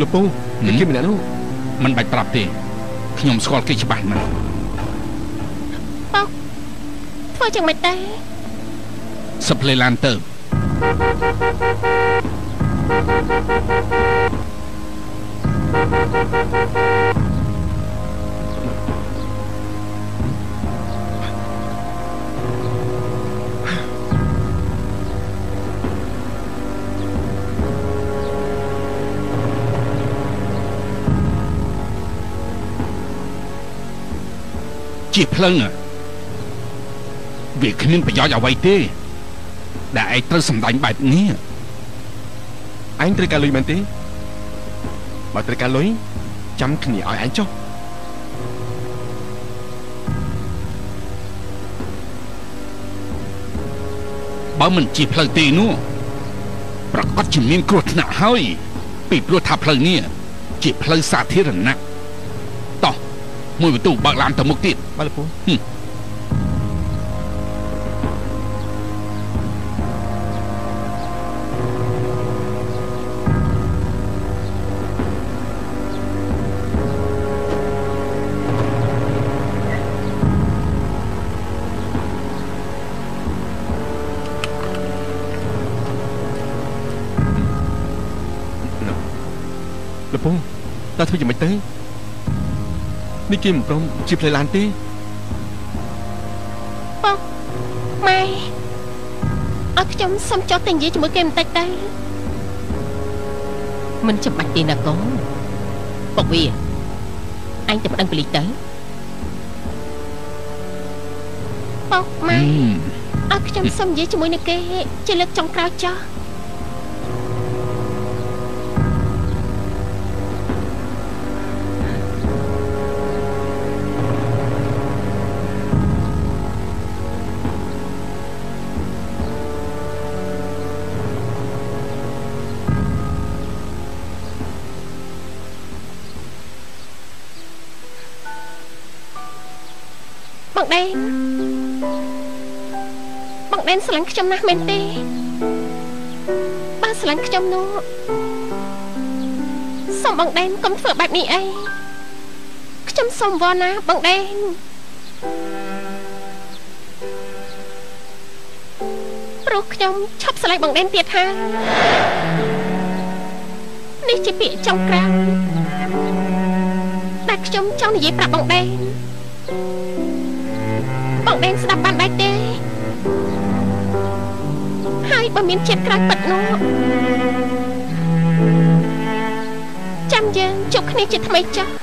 លោកពូគេគេម្នាក់នោះមិនបាច់ប្រាប់ទេខ្ញុំស្គាល់គេច្បាស់ណាស់ប៉ោកធ្វើយ៉ាងម៉េចដែរ សឹបលេឡានទៅជាភ្លឹងอะវាគ្មានប្រយោជន៍អ្វីទេ ដែលឯងត្រូវសម្ដែងបែបនេះអញត្រូវការលុយមែនទេបើត្រូវការលុយចាំគ្នាឲ្យអញចុះបើមិនជាផ្លូវទេនោះប្រកាសជាមានគ្រោះថ្នាក់ហើយ ពីព្រោះថាផ្លូវនេះជាផ្លូវសាធារណៈតោះមួយបន្ទូបើកឡានទៅមុខទៀតបាទលោកពូលោកពូ តើធ្វើយ៉ាងម៉េចទៅនេះគេមិនព្រមជាផ្លូវឡានទេប៉ោកម៉ែអត់ខ្ញុំសុំចុះទៅនិយាយជាមួយគេបន្តិចទៅមិនចាំបាច់ទេណាកូនពុកវាអញទៅប្តឹងប៉ូលីសទៅប៉ោកម៉ែហឹមអត់ខ្ញុំសុំនិយាយជាមួយនឹងគេជាលើកចុងក្រោយចុះ ដេនបងដេនស្រឡាញ់ខ្ញុំណាស់មែនទេបើស្រឡាញ់ខ្ញុំនោះសូមបងដេនកុំធ្វើបែបនេះអីខ្ញុំសូមវល់ណាបងដេនព្រោះខ្ញុំឈប់ស្រឡាញ់បងដេនទៀតហើយនេះជាពាក្យចុងក្រោយដែលខ្ញុំចង់និយាយប្រាប់បងដេន បងដេនស្ដាប់បានដែរទេ ហើយបើមានជាតិក្រោយពិតនោះចាំយើងជួបគ្នាជាថ្មីចុះ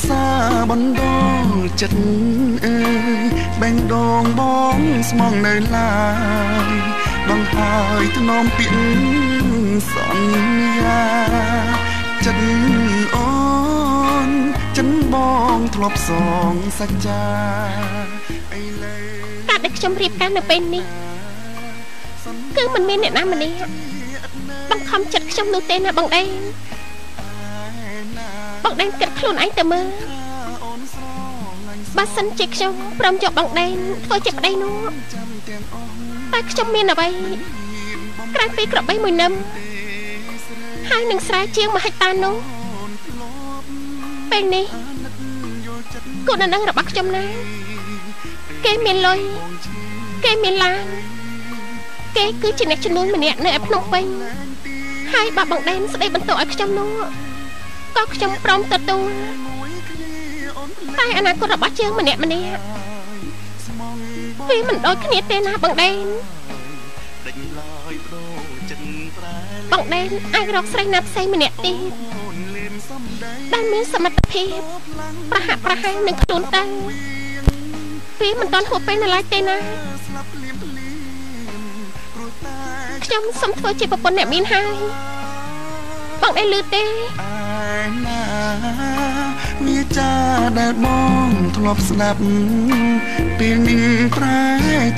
សង្សារបណ្ដោចិត្តអើយបែងដងបងស្មងនៅឡើយបងហើយធ្នមពាក្យសន្យាចិត្តអូនចិនបងធ្លាប់សងសច្ចាឥឡូវការដែលខ្ញុំរៀបការនៅពេលនេះគឺមិនមានអ្នកណាម្នាក់បង្ខំចិត្តខ្ញុំនោះទេណាបងដេនបងដេនគិត ខ្លួនឯងទៅមើលបើសិនជាខ្ញុំព្រមយកបងដេនធ្វើជាប្តីនោះតែខ្ញុំមានអ្វីក្រៅពីក្របីមួយនឹមហើយនឹងស្រែជាងមហិច្ឆតានោះពេលនេះគូននឹងរបស់ខ្ញុំណាគេមានលុយគេមានឡានគេគឺជាអ្នកចំនួនម្នាក់នៅឯភ្នំពេញហើយបើបងដេនស្ដីបន្ទោសឲ្យខ្ញុំនោះ ក៏ខ្ញុំព្រមទទួលតែអនាគតរបស់យើងម្នាក់ម្នាក់វាមិនដូចគ្នាទេណាបងដេនដេញឡើយបដូរចិត្តប្រែបងដេនអាចរកស្រីណាផ្សេងម្នាក់ទៀតអូនលេមសំដីដែលមានសមត្ថភាពប្រហាក់ប្រហែលនឹងខ្លួនទៅវាមិនតាន់ហួសពេលនៅឡើយទេណាស្លាប់ភ្លាមភ្លាមព្រោះតែខ្ញុំសូមធ្វើជាប្រពន្ធអ្នកមានហើយបងដេនលឺទេឯ ណាវាចាដែលបងធ្លាប់ស្ដាប់ពេលនេះប្រែ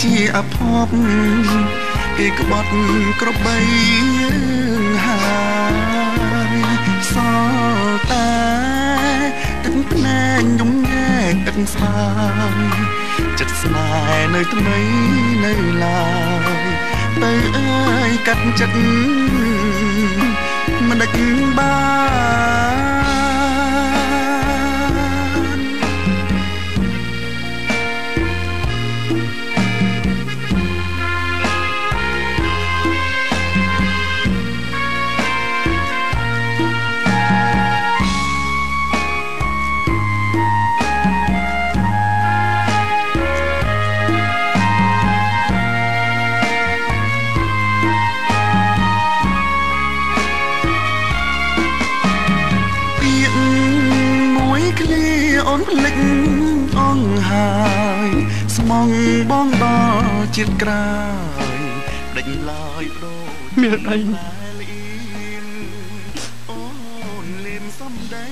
ជាអភពគេក្បត់ក្របីយើងហើយសល់តែទឹកភ្នែកញំញែកទឹកស្វាយចិត្តស្នេហ៍នៅថ្មីនៅឡើយទៅអើយកាត់ចិត្តមិនដេចបាន ស្មងបងដល់ជាតិក្រោយដេញឡើយបដូរមានដៃលៀនអូនលេមសំដី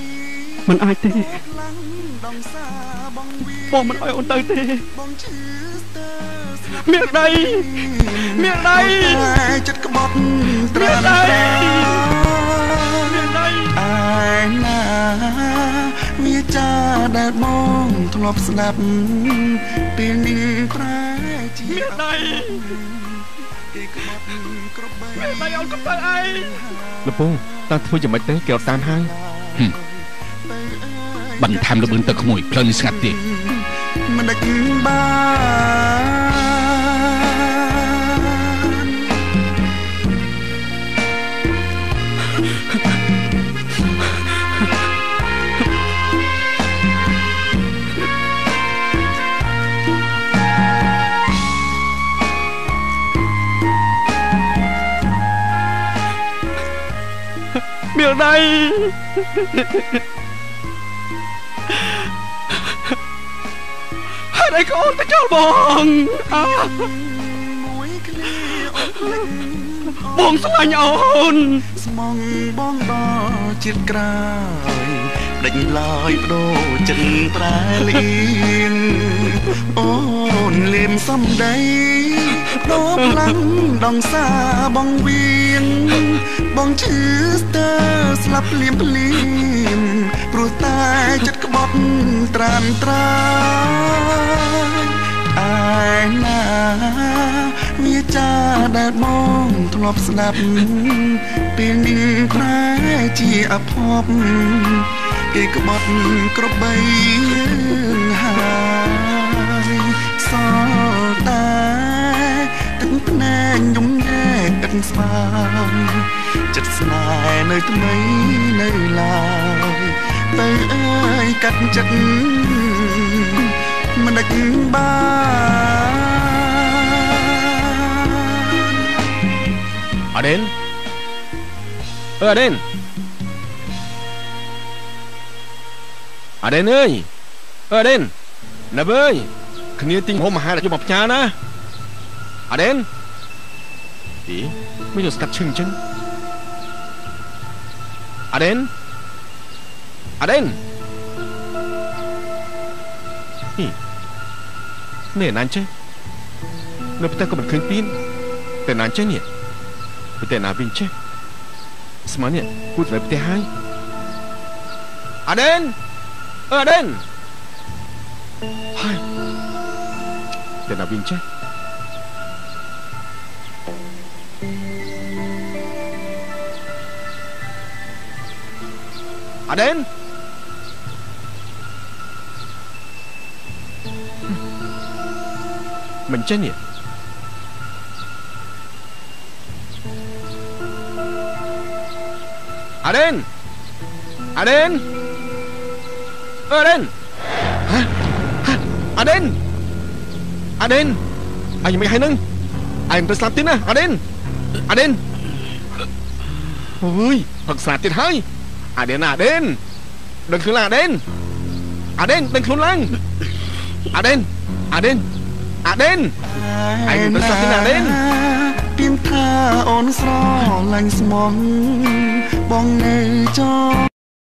មិនអាចទេខ្លាំងដងសាបងវាបងមិនអោយអូនទៅទេបងឈឺស្ទើរស្លាប់មានដៃមានដៃតែចិត្តក្បត់ត្រាមានដៃត្រាមានដៃឯណាវាចាដែលបង ធ្លាប់ស្ដាប់ពេលនេះប្រែជាមានដៃគេក្បត់ក្របីមានដៃអូនក៏ទៅអីលពងតើធ្វើយ៉ាងម៉េចទៅគេអត់តាមហើយបន្ថែមលបឿនទៅក្មួយផ្លូវនេះស្ងាត់ទេមិនដេចបាន មានដៃហើយឯកូនទៅចោលបងអើមួយឃ្លាអូនភ្លេចបងស្លាញ់អូនស្មងបងដល់ជាតិក្រោយដេញឡើយបដូរចិត្តប្រែលៀនអូនលេមសំដី ដូរផ្លាំងដងសាបងវៀងបងឈឺស្ទើរស្លាប់ភ្លាមភ្លាមព្រោះតែចិត្តក្បត់ត្រានត្រាយឯណាវាចាដែលបងធ្លាប់ស្ដាប់ពេលនេះប្រែជាអភពគេក្បត់ក្របីយើងហើយសល់តែទឹក ភ្នែកញំញែកទឹកស្វាយចិត្តស្នេហ៍នៅថ្មីនៅឡើយទៅអើយកាត់ចិត្តមិនដេចបានអដេនអឺអដេនអដេនអើយអឺអដេនណាបើយគ្នាទិញហូបអាហារយកមកផ្ញើណាអដេនអីមិនយកស្កាត់ឈឹងអញ្ចឹងអដេនអដេនហីនេះណានចេះនៅផ្ទះក៏មិនឃើញទៀនតែណានចេះនេះ ប្រទេសណាវិញចេះស្មាននេះគូទៅផ្ទះហើយអាដេនអឺអាដេនហើយតែណាវិញចេះអាដេនមិនចេះនេះ Aden! Aden! Ơ Aden! Hả? Hả? Aden! អាដេ នអញមិនហើយនឹងអញទៅស្លាប់ទៀតណាអាដេនអាដេនអើយផឹកស្លាប់ទៀតហើយ អាដេនអាដេនដឹងខ្លួនឡើងអាដេនអាដេនដឹងខ្លួនឡើងអាដេនអាដេនអាដេនឯងមិនស្លាប់ទេណាដេនទៀមថាអូនស្រឡាញ់ស្មងបងនៅចោ